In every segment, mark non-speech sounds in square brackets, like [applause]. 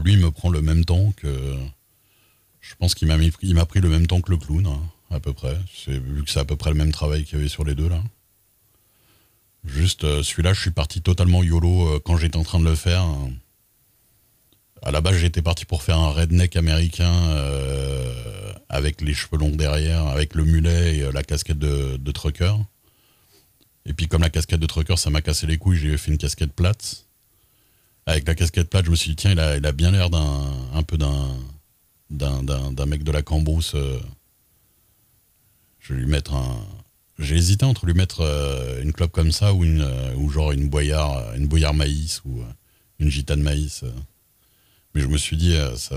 lui me prend le même temps que. Je pense qu'il m'a pris le même temps que le clown, hein, à peu près. C'est vu que c'est à peu près le même travail qu'il y avait sur les deux là. Juste euh, celui-là, je suis parti totalement yolo euh, quand j'étais en train de le faire. À la base, j'étais parti pour faire un redneck américain euh, avec les cheveux longs derrière, avec le mulet et la casquette de, de trucker. Et puis comme la casquette de trucker, ça m'a cassé les couilles, j'ai fait une casquette plate. Avec la casquette plate, je me suis dit, tiens, il a, bien l'air d'un un peu d'un d'un mec de la cambrousse. Je vais lui mettre un, j'ai hésité entre lui mettre euh, une clope comme ça ou une euh, ou genre une boyard maïs ou euh, une gitane maïs. Mais je me suis dit ça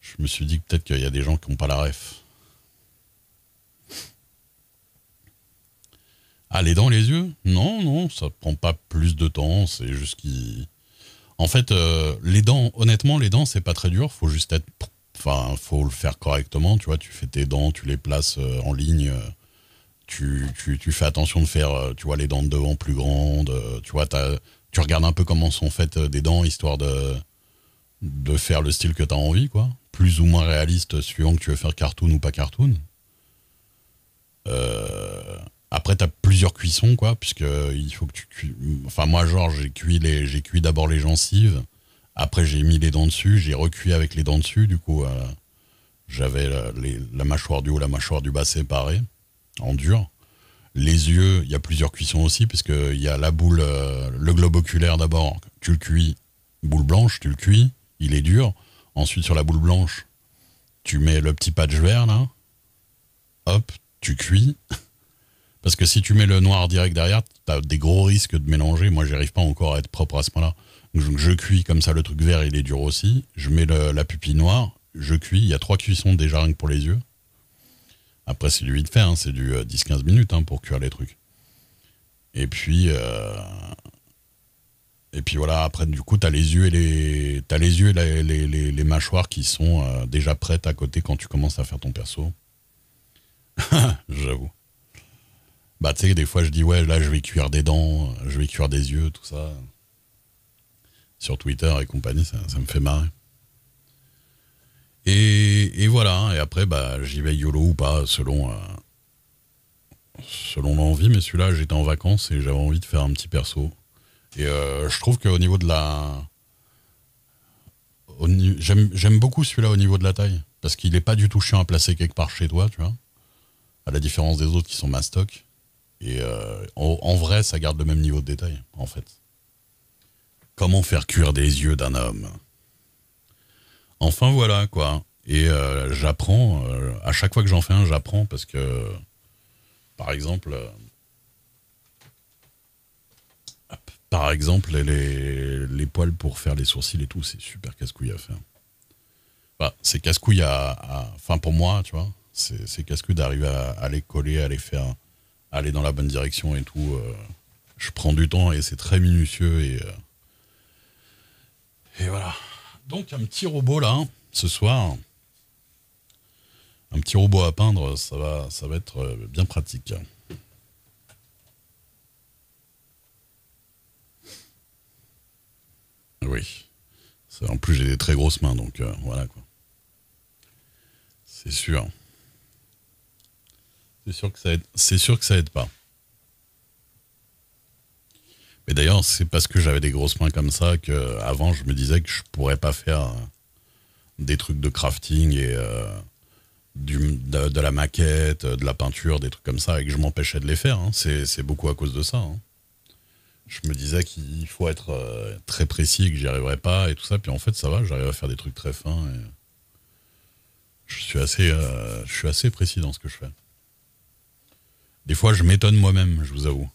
je me suis dit peut-être qu'il y a des gens qui n'ont pas la ref. Ah, les dents, les yeux? Non, non, ça prend pas plus de temps. C'est juste qu'il. En fait, les dents, honnêtement, les dents, c'est pas très dur. Faut juste être Enfin, faut le faire correctement, tu vois. Tu fais tes dents, tu les places euh, en ligne. Euh, tu, fais attention de faire, euh, tu vois, les dents de devant plus grandes. Tu vois, tu regardes un peu comment sont faites des dents, histoire de, de faire le style que tu as envie, quoi. Plus ou moins réaliste, suivant que tu veux faire cartoon ou pas cartoon. Après, tu as plusieurs cuissons, quoi, puisque il faut que tu cuis. Enfin, moi, genre, j'ai cuit, les... cuit d'abord les gencives. Après, j'ai mis les dents dessus, j'ai recuit avec les dents dessus. Du coup, euh, j'avais la, mâchoire du haut, la mâchoire du bas séparée, en dur. Les yeux, il y a plusieurs cuissons aussi, puisqu'il y a la boule, euh, le globe oculaire d'abord, tu le cuis, boule blanche, tu le cuis, il est dur. Ensuite, sur la boule blanche, tu mets le petit patch vert là, hop, tu cuis. Parce que si tu mets le noir direct derrière, tu as des gros risques de mélanger. Moi, j'arrive pas encore à être propre à ce moment-là. Je, cuis comme ça, le truc vert, il est dur aussi. Je mets la pupille noire, je cuis. Il y a trois cuissons déjà rien que pour les yeux. Après, c'est du vite fait, hein, c'est du 10-15 euh, minutes hein, pour cuire les trucs. Et puis, euh, et puis voilà, après, du coup, tu as les yeux et les, as les, yeux et les, mâchoires qui sont euh, déjà prêtes à côté quand tu commences à faire ton perso. [laughs] J'avoue. Bah, tu sais, des fois, je dis, ouais, là, je vais cuire des dents, je vais cuire des yeux, tout ça sur Twitter et compagnie, ça, me fait marrer. Et, voilà, et après, bah, j'y vais YOLO ou pas, selon, euh, selon l'envie, mais celui-là, j'étais en vacances et j'avais envie de faire un petit perso. Et euh, je trouve qu'au niveau de la. J'aime beaucoup celui-là au niveau de la taille, parce qu'il n'est pas du tout chiant à placer quelque part chez toi, tu vois, à la différence des autres qui sont mastoc. Et euh, en vrai, ça garde le même niveau de détail, en fait. Comment faire cuire des yeux d'un homme Enfin voilà quoi. Et euh, j'apprends, euh, à chaque fois que j'en fais un, j'apprends parce que, par exemple, par exemple, les, poils pour faire les sourcils et tout, c'est super casse-couille à faire. Bah, c'est casse-couille à, Enfin, pour moi, tu vois, c'est casse-couille d'arriver à, les coller, à les faire, aller dans la bonne direction et tout. je prends du temps et c'est très minutieux et et voilà. Donc un petit robot là, ce soir. Un petit robot à peindre, ça va, ça va être euh, bien pratique. Oui. En plus, j'ai des très grosses mains, donc euh, voilà quoi. C'est sûr. C'est sûr que ça aide. C'est sûr que ça aide pas. Mais d'ailleurs, c'est parce que j'avais des grosses mains comme ça que avant je me disais que je pourrais pas faire des trucs de crafting et euh, de, la maquette, de la peinture, des trucs comme ça, et que je m'empêchais de les faire. Hein. C'est beaucoup à cause de ça. Hein. Je me disais qu'il faut être euh, très précis et que j'y arriverais pas et tout ça. Puis en fait, ça va, j'arrive à faire des trucs très fins. Et je suis assez, euh, je suis assez précis dans ce que je fais. Des fois, je m'étonne moi-même, je vous avoue.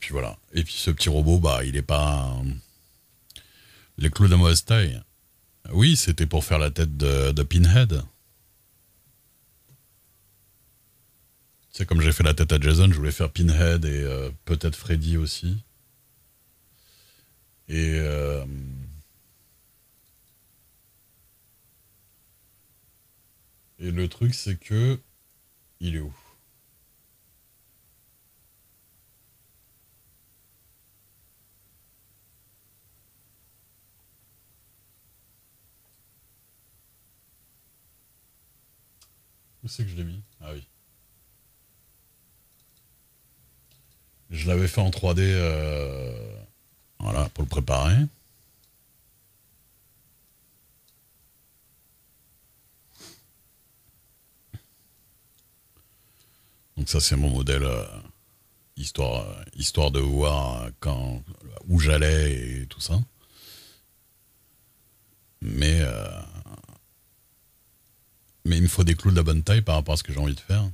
puis voilà. Et puis ce petit robot, bah, il est pas. Les clous de mauvaise taille. Oui, c'était pour faire la tête de, Pinhead. C'est comme j'ai fait la tête à Jason, je voulais faire Pinhead et euh, peut-être Freddy aussi. Et. Euh, Et le truc, c'est que. Il est où? Où c'est que je l'ai mis? Ah oui. Je l'avais fait en 3D. Euh, voilà, pour le préparer. Donc ça c'est mon modèle, euh, histoire, histoire de voir quand, où j'allais et tout ça. Mais, euh, mais il me faut des clous de la bonne taille par rapport à ce que j'ai envie de faire.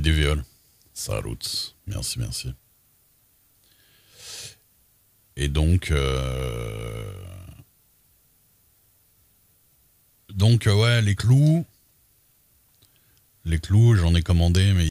Des viols. Salut. Merci, merci. Et donc, euh, donc ouais, les clous, les clous, j'en ai commandé, mais